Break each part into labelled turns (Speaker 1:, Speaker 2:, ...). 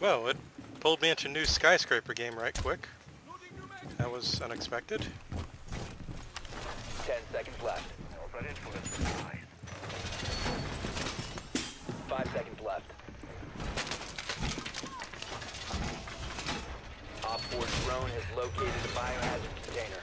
Speaker 1: Well, it pulled me into a new skyscraper game right quick. That was unexpected.
Speaker 2: Ten seconds left. Five seconds left. Op 4 drone has located a biohazard container.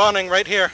Speaker 1: Hibboning right here.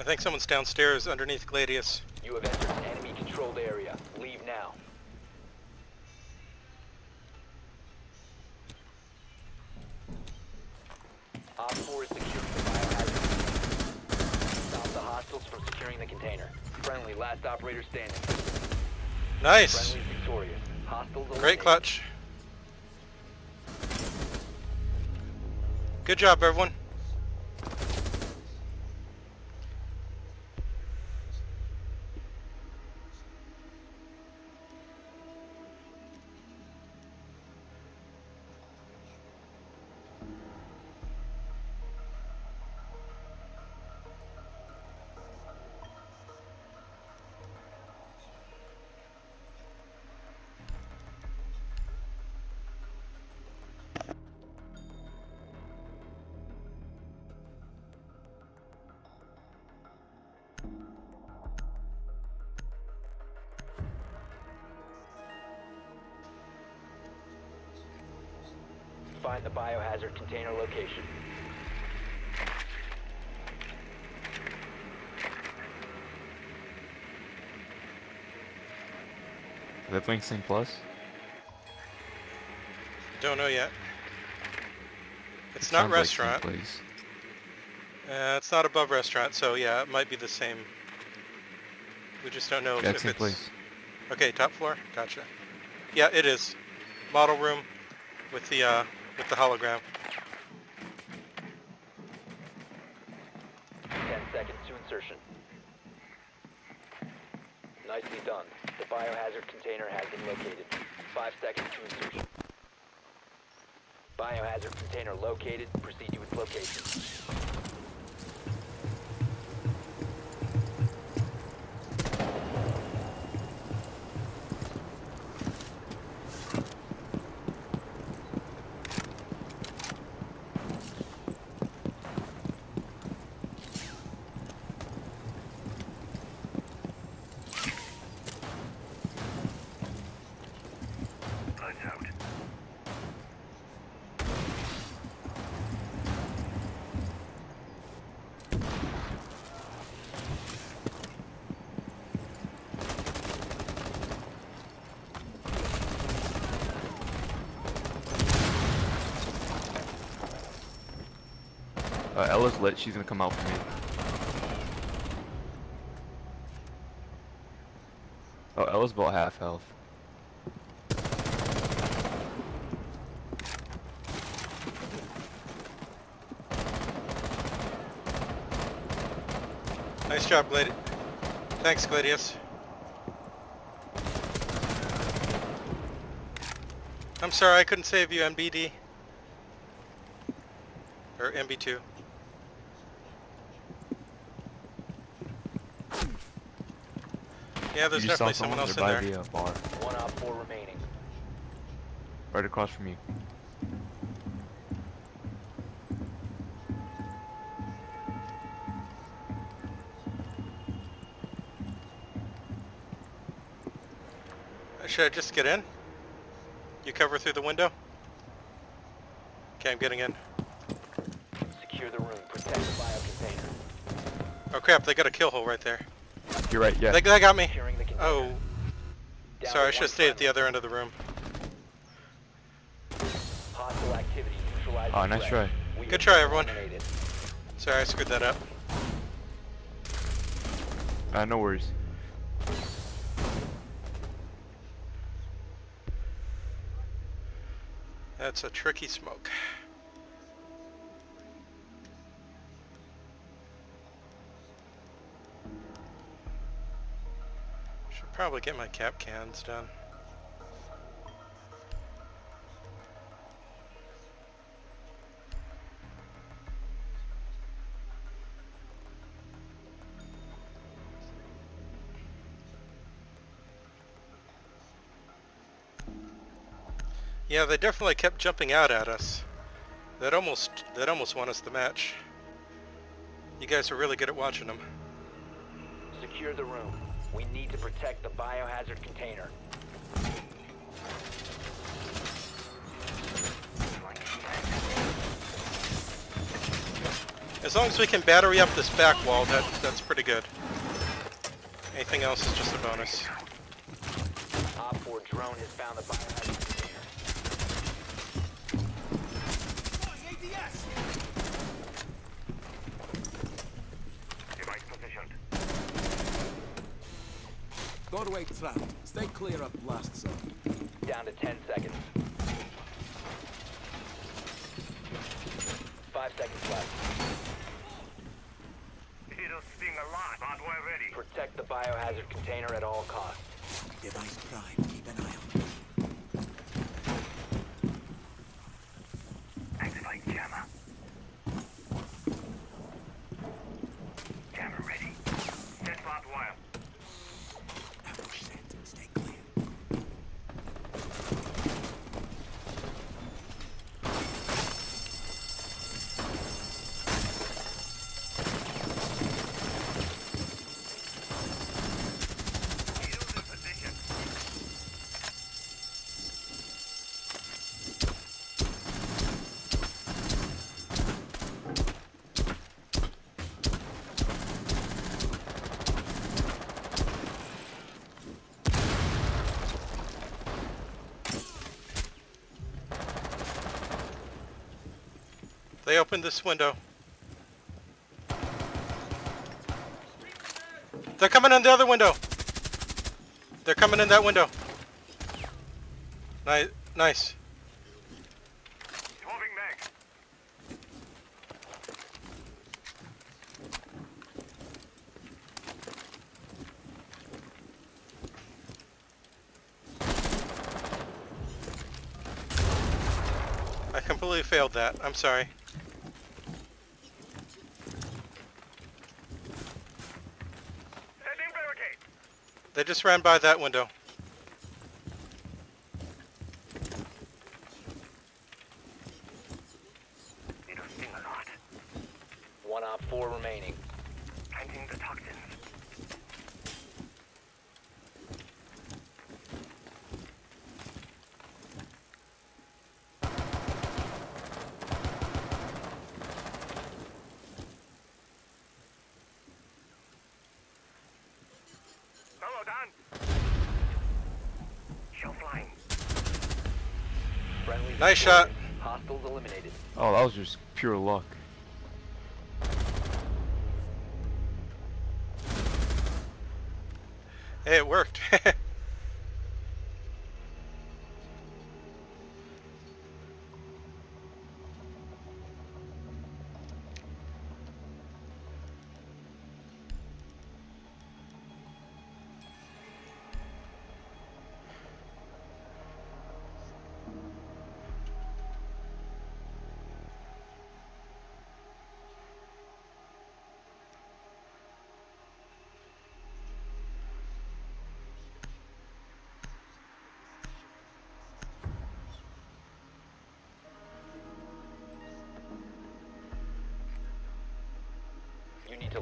Speaker 1: I think someone's downstairs underneath Gladius.
Speaker 2: You have entered an enemy controlled area. Leave now. Op 4 is securing the biohazard. Stop the hostiles from securing the container. Friendly, last operator standing.
Speaker 1: Nice.
Speaker 2: Friendly victorious. Hostiles
Speaker 1: Great
Speaker 2: eliminated.
Speaker 1: clutch. Good job, everyone.
Speaker 2: Find the biohazard container location.
Speaker 3: That link same plus?
Speaker 1: Don't know yet. It's
Speaker 3: It
Speaker 1: not
Speaker 3: sounds like
Speaker 1: restaurant.
Speaker 3: place.
Speaker 1: Uh, it's not above restaurant, so yeah, it might be the same. We just don't know
Speaker 3: Yeah,
Speaker 1: if,
Speaker 3: it's same
Speaker 1: it's...
Speaker 3: place.
Speaker 1: Okay, top floor? Gotcha. Yeah, it is. Model room with the, uh, with the hologram.
Speaker 2: 10 seconds to insertion. Nicely done. The biohazard container has been located. 5 seconds to insertion. Biohazard container located. Proceed to its location.
Speaker 4: Lights out.
Speaker 3: Uh, Ela's lit. She's gonna come out for me. Oh, Ela's about half health.
Speaker 1: Nice job, Gladi. Thanks, Gladius. I'm sorry, I couldn't save you, MBD. Or MB2. Yeah, there's
Speaker 3: you saw
Speaker 1: definitely someone else in there.
Speaker 3: by the uh, bar,
Speaker 2: One op four remaining.
Speaker 3: right across from you.
Speaker 1: Should I just get in? You cover through the window? Okay, I'm getting in.
Speaker 2: Secure the room. Protect the bio container.
Speaker 1: Oh crap, they got a kill hole right there.
Speaker 3: You're right. Yeah.
Speaker 1: They, they got me.
Speaker 2: Securing the container.
Speaker 1: Oh,
Speaker 2: Down
Speaker 1: sorry, I should have stayed at the other end of the room.
Speaker 2: Hostile activity. Neutralize
Speaker 3: Oh, nice try.
Speaker 2: We
Speaker 1: Good try, everyone. Sorry, I screwed that up.
Speaker 3: Uh, no worries.
Speaker 1: That's a tricky smoke. Probably get my cap cans done. Yeah, they definitely kept jumping out at us. That almost that almost won us the match. You guys are really good at watching them.
Speaker 2: Secure the room. We need to protect the biohazard container.
Speaker 1: As long as we can battery up this back wall, that that's pretty good. Anything else is just a bonus.
Speaker 2: Op 4 drone has found the biohazard
Speaker 5: trapped. Stay clear of blast zone.
Speaker 2: Down to 10 seconds. Five seconds left.
Speaker 4: It'll sting a lot. Hardware ready.
Speaker 2: Protect the biohazard container at all costs.
Speaker 5: Device prime. Keep an eye on.
Speaker 4: Activate jammer. Jammer ready. Set barbed wire.
Speaker 5: Ambush set. Stay clear.
Speaker 4: Shields in position.
Speaker 1: They opened this window. They're coming in the other window. They're coming in that window. Nice, nice. I completely failed that. I'm sorry. They just ran by that window.
Speaker 2: Friendly
Speaker 1: nice shot.
Speaker 2: Hostiles eliminated.
Speaker 3: Oh, that was just pure luck. Hey, it worked.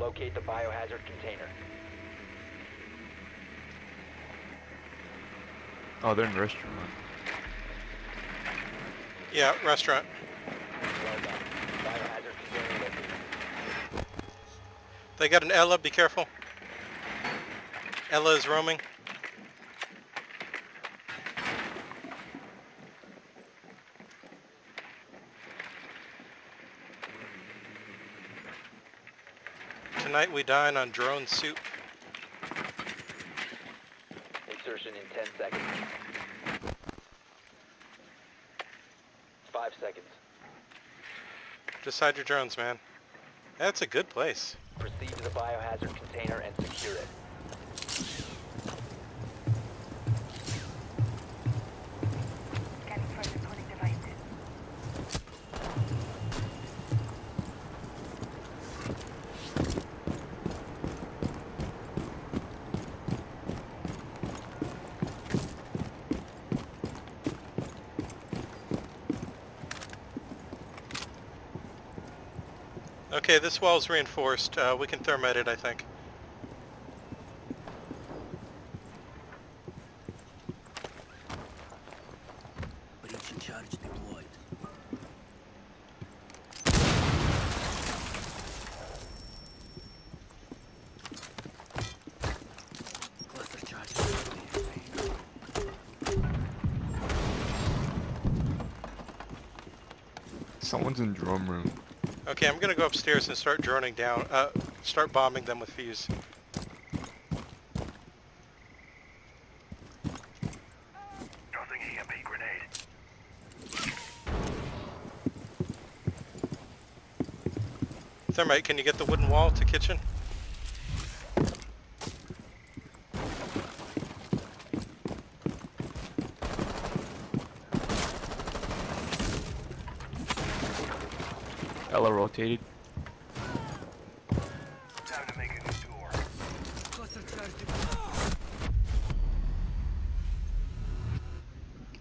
Speaker 2: Locate the biohazard container.
Speaker 3: Oh, they're in the restaurant.
Speaker 1: Yeah, restaurant.
Speaker 2: Well done. Biohazard container located.
Speaker 1: They got an Ela, be careful. Ela is roaming. Tonight we dine on drone soup.
Speaker 2: Insertion in 10 seconds. 5 seconds.
Speaker 1: Just hide your drones, man. That's a good place.
Speaker 2: Proceed to the biohazard container and secure it.
Speaker 1: Okay, this wall's reinforced. Uh, we can thermite it, I think.
Speaker 3: Someone's in drum room.
Speaker 1: Okay, I'm gonna go upstairs and start droning down. Uh, start bombing them with fuse.
Speaker 4: Tossing EMP grenade.
Speaker 1: Thermite, can you get the wooden wall to kitchen?
Speaker 3: Ela rotated.
Speaker 4: Time to make a new door.
Speaker 5: Cluster charge deployed.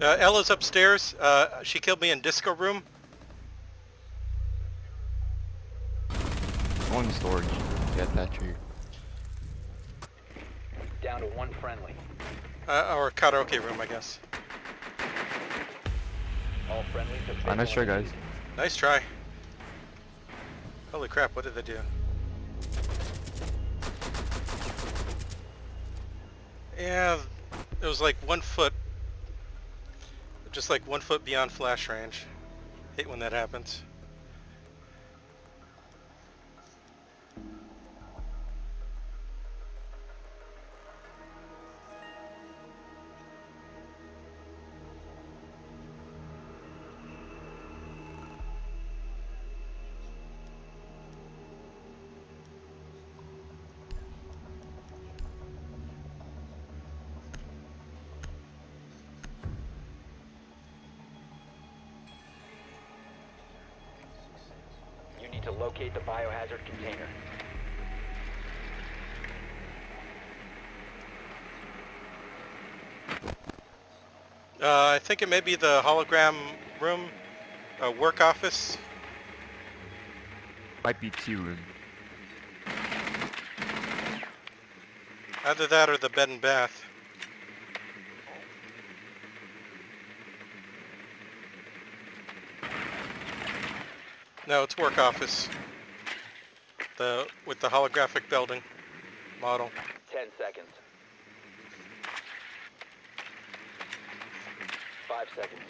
Speaker 1: Uh, Ela's upstairs. Uh, she killed me in disco room.
Speaker 3: One in storage. Yeah, Thatcher.
Speaker 2: Down to one friendly.
Speaker 1: Uh, or karaoke room, I guess.
Speaker 2: All friendlies have
Speaker 3: Ah, nice try, guys.
Speaker 1: Nice try. Holy crap, what did they do? Yeah, it was like one foot, just like one foot beyond flash range. Hate when that happens. Uh, I think it may be the hologram room, uh, work office.
Speaker 3: Might be T room.
Speaker 1: Either that or the bed and bath. No, it's work office. The with the holographic building model.
Speaker 2: 10 seconds. 5 seconds.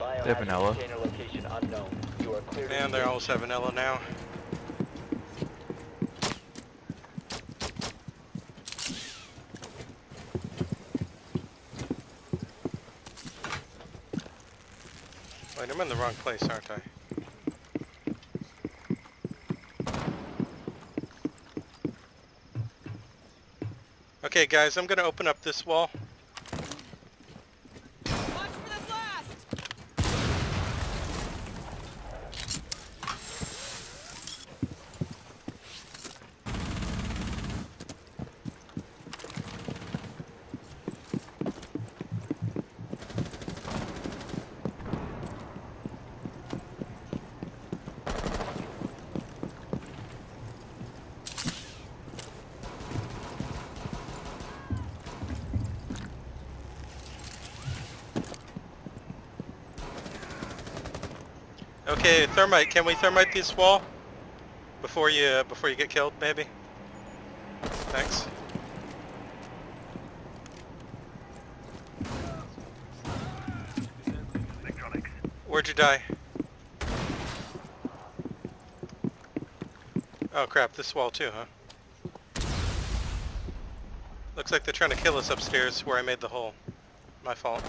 Speaker 3: They have vanilla.
Speaker 2: container location unknown. You are clear to
Speaker 1: And they
Speaker 2: engage.
Speaker 1: almost have vanilla now. Wait, I'm in the wrong place, aren't I? Okay, guys, I'm gonna open up this wall. Okay, thermite. Can we thermite this wall before you uh, before you get killed? Maybe. Thanks. Where'd you die? Oh crap, this wall too, huh? Looks like they're trying to kill us upstairs where I made the hole. My fault.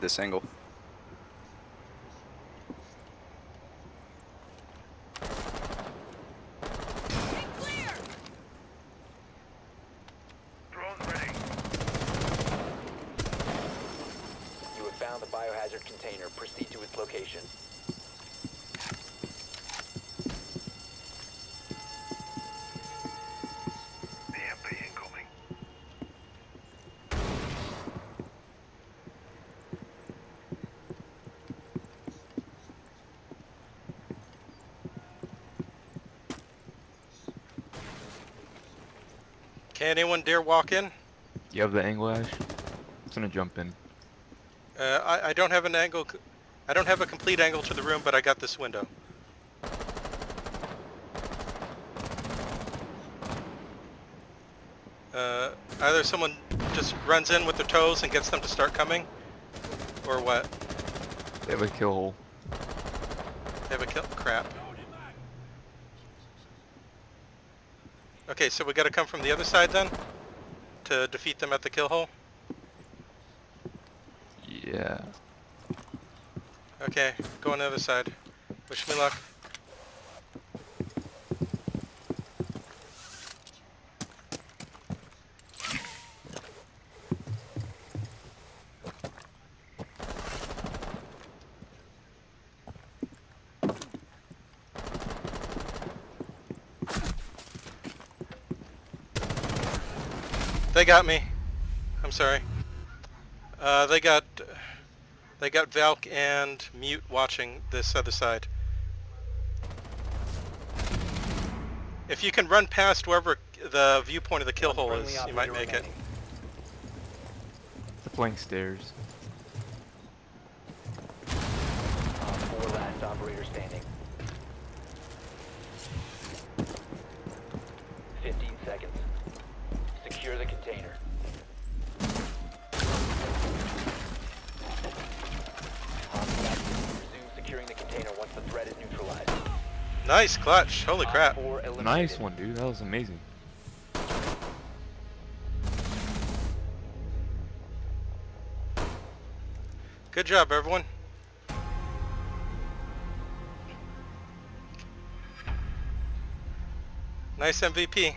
Speaker 6: Got this angle.
Speaker 7: Be
Speaker 4: ready.
Speaker 2: You have found the biohazard container. Proceed to its location.
Speaker 1: Anyone dare walk in?
Speaker 3: You have the angle, Ash? It's gonna jump in.
Speaker 1: Uh, I, I don't have an angle. I don't have a complete angle to the room, but I got this window. Uh, either someone just runs in with their toes and gets them to start coming, or what?
Speaker 3: They have a kill hole.
Speaker 1: They have a kill. Crap. Okay, so we gotta come from the other side then? To defeat them at the kill hole?
Speaker 3: Yeah.
Speaker 1: Okay, go on the other side. Wish me luck. They got me. I'm sorry. Uh, they got they got Valk and Mute watching this other side. If you can run past wherever the viewpoint of the kill hole is, you might make it.
Speaker 2: remaining.
Speaker 3: They're stairs.
Speaker 2: Op four last operator standing.
Speaker 1: Nice clutch! Holy crap!
Speaker 3: Nice one, dude. That was amazing.
Speaker 1: Good job, everyone. Nice MVP.